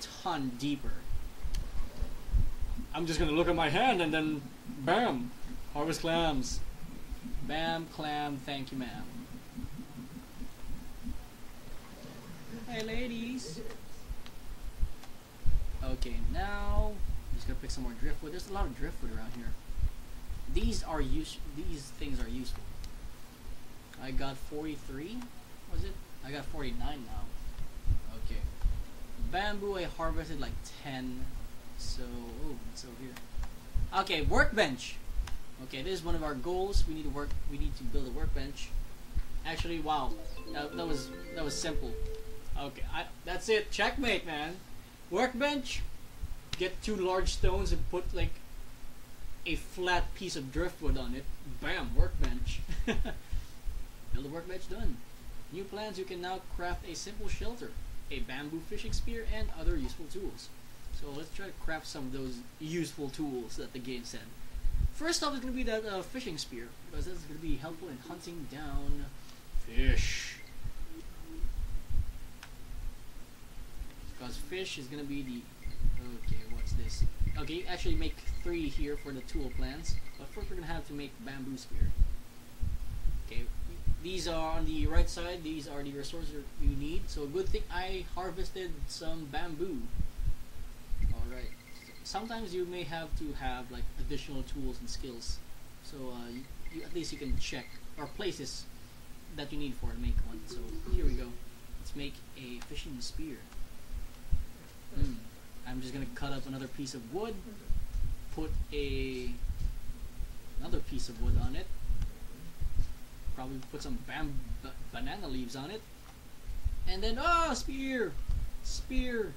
ton deeper. I'm just gonna look at my hand and then, bam, harvest clams. Bam, clam, thank you, ma'am. Hey, ladies. Okay, now I'm just gonna pick some more driftwood. There's a lot of driftwood around here. These are use. These things are useful. I got 43. Was it? I got 49 now. Bamboo I harvested like 10. So, oh, what's over here? Okay, workbench. Okay, this is one of our goals. We need to work. We need to build a workbench. Actually, wow, that, that was that was simple. Okay, I, that's it. Checkmate, man. Workbench. Get two large stones and put like a flat piece of driftwood on it. Bam, workbench. Build a workbench done. New plans, you can now craft a simple shelter, a bamboo fishing spear, and other useful tools. So let's try to craft some of those useful tools that the game said. First off is going to be that uh, fishing spear, because that's going to be helpful in hunting down fish. Because fish is going to be the... Okay, what's this? Okay, actually make three here for the tool plants, but first we're going to have to make bamboo spear. Okay, these are on the right side, these are the resources you need, so good thing I harvested some bamboo. Alright, sometimes you may have to have like additional tools and skills, so uh, you, you, at least you can check, or places that you need for to make one. So here we go, let's make a fishing spear. Mm. I'm just gonna cut up another piece of wood, put a another piece of wood on it, probably put some bam banana leaves on it, and then oh spear, spear.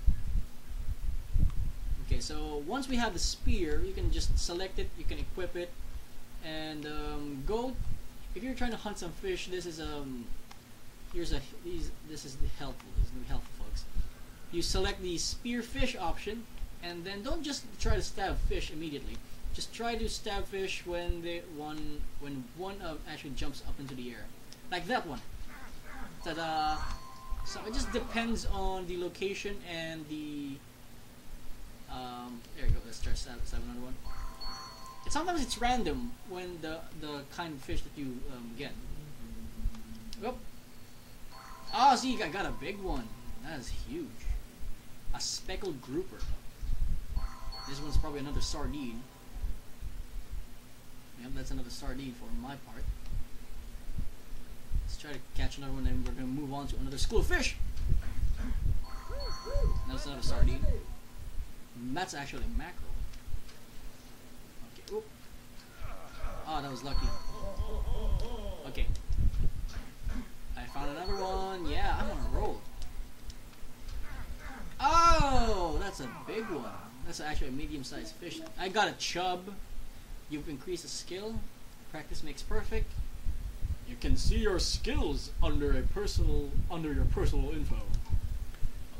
Okay, so once we have the spear, you can just select it, you can equip it, and um, go. If you're trying to hunt some fish, this is um. Here's a these. This is the helpful. This is be helpful, folks you select the spear fish option and then don't just try to stab fish immediately just try to stab fish when the one when one uh, actually jumps up into the air. Like that one. Ta-da. So it just depends on the location and the um, there you go. Let's try stab, stab another one. It, sometimes it's random when the the kind of fish that you um, get. Oh. Oh see I got a big one. That is huge. A speckled grouper. This one's probably another sardine. Yep, that's another sardine for my part. Let's try to catch another one, and we're going to move on to another school of fish. That's another sardine. That's actually a mackerel. Okay, oop. Oh, that was lucky. Okay. I found another one. Yeah, I'm on a roll. Oh, that's a big one. That's actually a medium-sized fish. I got a chub. You've increased the skill. Practice makes perfect. You can see your skills under a personal under your personal info.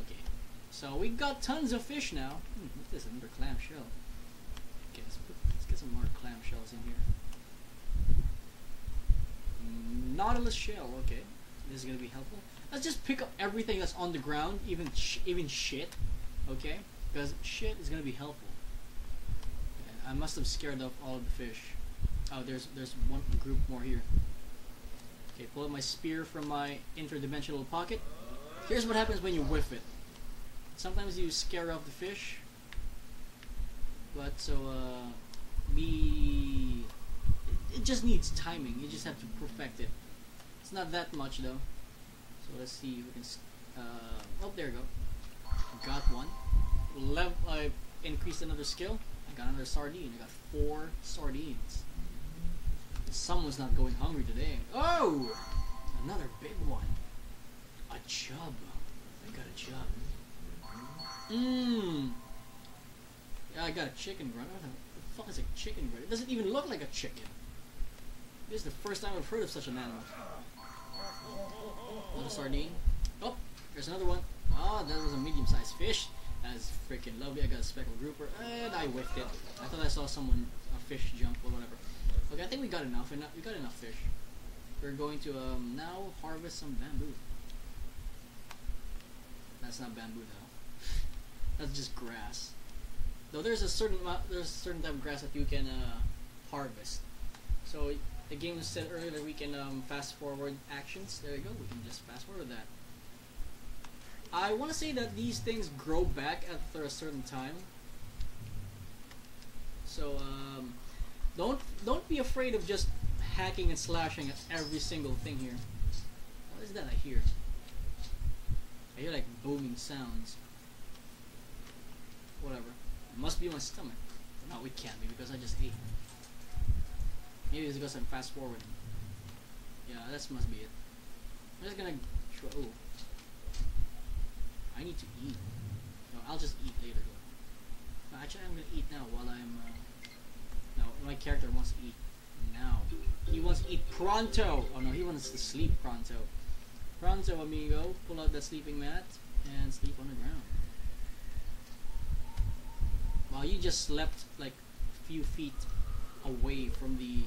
Okay, so we got tons of fish now. Hmm, what's this? Another clam shell. Okay, let's, put, let's get some more clam shells in here. Nautilus shell. Okay, this is gonna be helpful. Let's just pick up everything that's on the ground, even sh even shit, okay? Because shit is gonna be helpful. I must have scared off all of the fish. Oh, there's there's one group more here. Okay, pull out my spear from my interdimensional pocket. Here's what happens when you whiff it. Sometimes you scare off the fish, but so uh, be it just needs timing. You just have to perfect it. It's not that much though. So let's see if we can. Uh, oh, there we go. Got one. Lev I increased another skill. Got another sardine. I got four sardines. Someone's not going hungry today. Oh! Another big one. A chub. I got a chub. Mmm. Yeah, I got a chicken grunt. What the fuck is a chicken grunt? It doesn't even look like a chicken. This is the first time I've heard of such an animal. Another sardine. Oh, there's another one. Ah, oh, that was a medium-sized fish. That's freaking lovely. I got a speckled grouper, and I whiffed it. I thought I saw someone, a fish jump or whatever. Okay, I think we got enough. We got enough fish. We're going to um, now harvest some bamboo. That's not bamboo though. That's just grass. Though there's a certain there's a certain type of grass that you can uh, harvest. So the game said earlier that we can um, fast forward actions. There you go. We can just fast forward that. I want to say that these things grow back after a certain time. So um, don't don't be afraid of just hacking and slashing at every single thing here. What is that I hear? I hear like booming sounds. Whatever. It must be my stomach. No, it can't be because I just ate. Maybe it's because I'm fast forwarding. Yeah, that must be it. I'm just gonna. I need to eat. No, I'll just eat later. No, actually, I'm gonna eat now while I'm. Uh, no, my character wants to eat now. He wants to eat pronto. Oh no, he wants to sleep pronto. Pronto, amigo. Pull out that sleeping mat and sleep on the ground. While you just slept like a few feet away from the.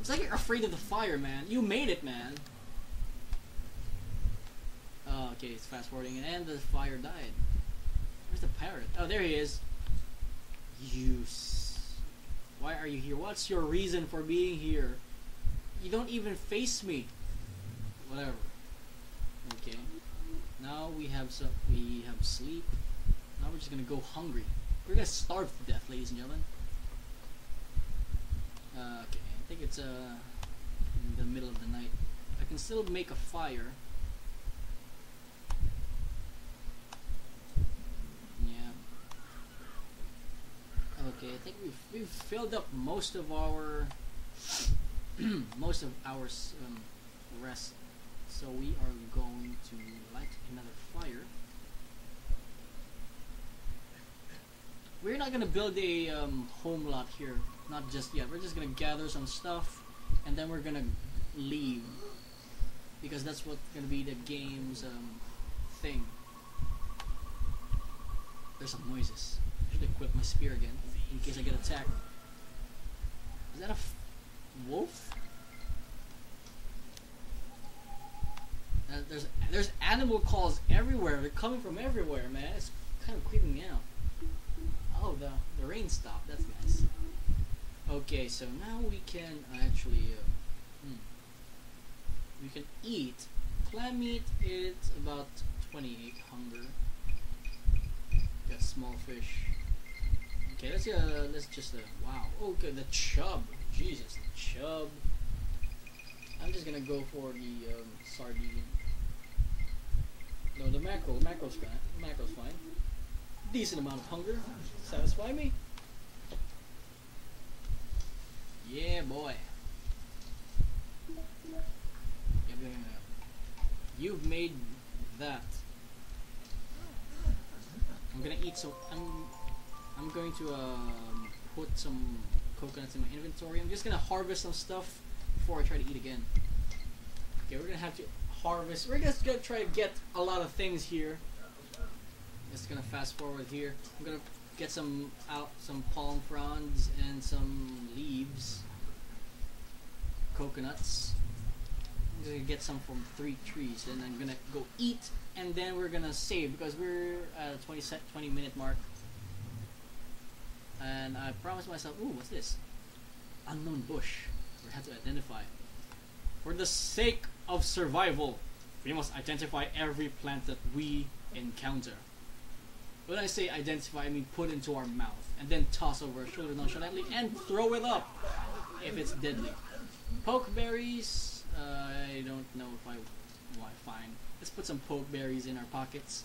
It's like you're afraid of the fire, man. You made it, man. Oh, okay, it's fast forwarding, and the fire died. Where's the parrot? Oh, there he is. You. Why are you here? What's your reason for being here? You don't even face me. Whatever. Okay. Now we have some. We have sleep. Now we're just gonna go hungry. We're gonna starve to death, ladies and gentlemen. Uh, okay, I think it's uh in the middle of the night. I can still make a fire. Yeah. Okay, I think we've we've filled up most of our most of our um, rest. So we are going to light another fire. We're not gonna build a um, home lot here, not just yet. We're just gonna gather some stuff, and then we're gonna leave because that's what's gonna be the game's um, thing. There's some noises. I should equip my spear again in case I get attacked. Is that a wolf? Uh, there's there's animal calls everywhere. They're coming from everywhere, man. It's kind of creeping me out. Oh, the the rain stopped. That's nice. Okay, so now we can actually uh, hmm. we can eat clam meat. It's about 28 hunger. Got small fish. Okay, let's uh, let's just uh, wow. Okay, the chub. Jesus, the chub. I'm just gonna go for the um, sardine. No, the mackerel. Mackerel's fine. Mackerel's fine. Decent amount of hunger. Satisfy me. Yeah, boy. You've made that. I'm gonna eat some. I'm. I'm going to um, put some coconuts in my inventory. I'm just gonna harvest some stuff before I try to eat again. Okay, we're gonna have to harvest. We're just gonna try to get a lot of things here. Just gonna fast forward here. I'm gonna get some out some palm fronds and some leaves. Coconuts. I'm gonna get some from three trees, and I'm gonna go eat, and then we're gonna save because we're at a 20 sec 20 minute mark. And I promised myself, ooh, what's this? Unknown bush. We have to identify. For the sake of survival, we must identify every plant that we encounter. When I say identify, I mean put into our mouth and then toss over our shoulder nonchalantly and throw it up if it's deadly. Pokeberries, uh, I don't know if I want to find. Let's put some pokeberries in our pockets.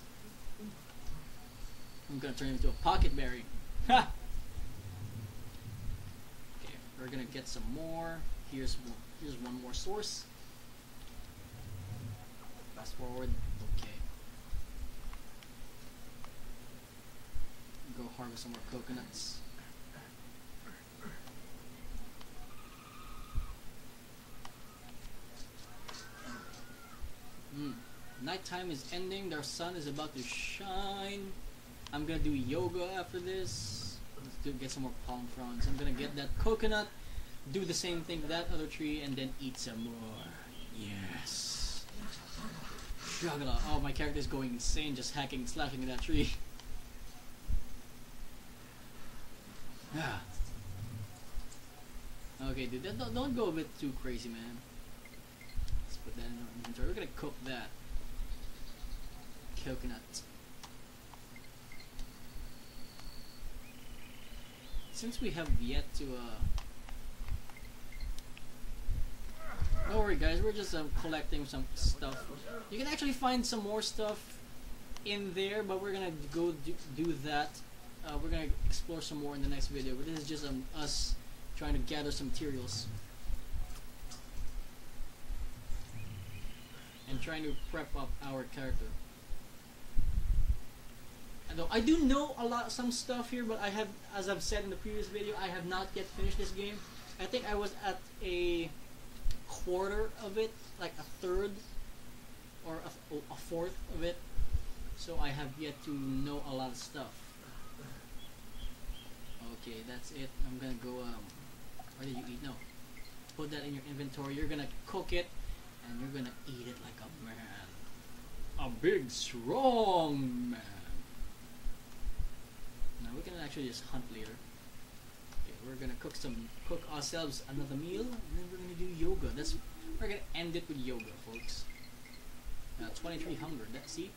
I'm gonna turn into a pocket berry. Ha! We're gonna get some more. Here's one, here's one more source. Fast forward. Okay. Go harvest some more coconuts. Mm. Nighttime is ending. Their sun is about to shine. I'm gonna do yoga after this to get some more palm fronds. I'm gonna get that coconut, do the same thing to that other tree, and then eat some more. Yes. Juggalo. Oh, my character's going insane just hacking and slashing that tree. Yeah. okay, dude, that, don't, don't go a bit too crazy, man. Let's put that in our inventory. We're gonna cook that. Coconut. Since we have yet to, uh... Don't worry, guys. We're just um, collecting some stuff. You can actually find some more stuff in there, but we're gonna go do, do that. Uh, we're gonna explore some more in the next video. But this is just um, us trying to gather some materials and trying to prep up our character. I do know a lot, some stuff here, but I have, as I've said in the previous video, I have not yet finished this game. I think I was at a quarter of it, like a third or a, a fourth of it. So I have yet to know a lot of stuff. Okay, that's it. I'm gonna go. Um, where did you eat? No, put that in your inventory. You're gonna cook it, and you're gonna eat it like a man, a big strong man. Now we can actually just hunt later. Okay, we're gonna cook some, cook ourselves another meal, and then we're gonna do yoga. That's we're gonna end it with yoga, folks. Uh, 23 hunger. That's see.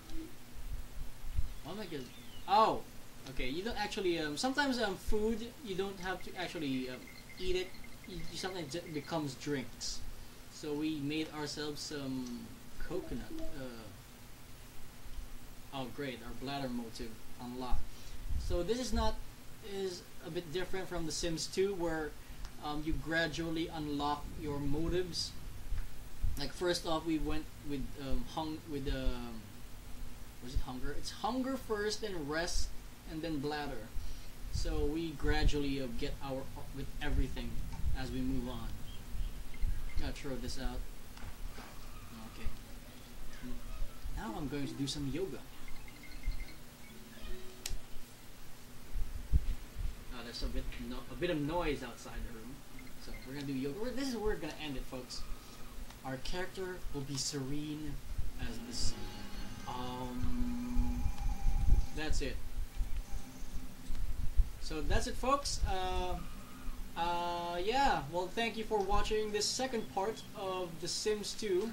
Oh my god. Oh, okay. You don't actually. Um, sometimes um, food you don't have to actually um, eat it. You, you sometimes it becomes drinks. So we made ourselves some coconut. Uh, oh great! Our bladder motive unlocked. So this is not is a bit different from The Sims 2 where um, you gradually unlock your motives. Like first off, we went with um, hung with um, was it hunger? It's hunger first, then rest, and then bladder. So we gradually uh, get our with everything as we move on. Gotta throw this out. Okay. Now I'm going to do some yoga. There's a bit no, a bit of noise outside the room. So we're gonna do yoga. This is where we're gonna end it, folks. Our character will be serene as the sea. Um, that's it. So that's it, folks. Uh, uh, yeah. Well, thank you for watching this second part of The Sims 2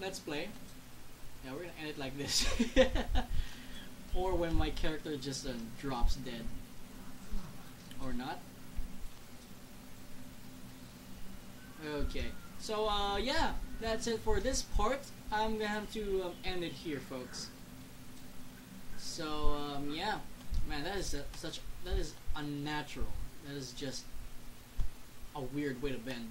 Let's Play. Yeah, we're gonna end it like this. or when my character just uh, drops dead or not. Okay, so uh, yeah, that's it for this part. I'm gonna have to um, end it here, folks. So um, yeah, man, that is a, such that is unnatural. That is just a weird way to bend.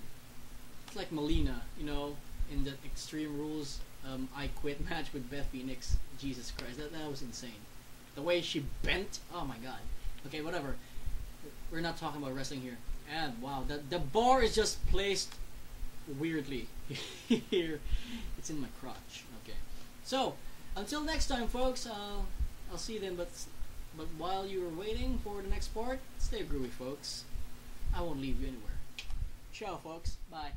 It's like Melina, you know, in the Extreme Rules um, I Quit match with Beth Phoenix. Jesus Christ, that that was insane. The way she bent, oh my god. Okay, whatever. We're not talking about wrestling here. And wow, the the bar is just placed weirdly here. It's in my crotch. Okay. So until next time, folks. Uh, I'll see you then. But but while you're waiting for the next part, stay groovy, folks. I won't leave you anywhere. Ciao, folks. Bye.